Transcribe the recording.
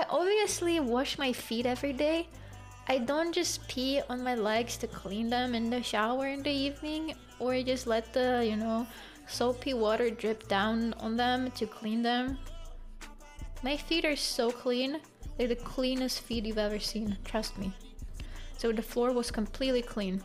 I obviously wash my feet every day. I don't just pee on my legs to clean them in the shower in the evening or just let the, you know, soapy water drip down on them to clean them. My feet are so clean. They're the cleanest feet you've ever seen, trust me. So the floor was completely clean.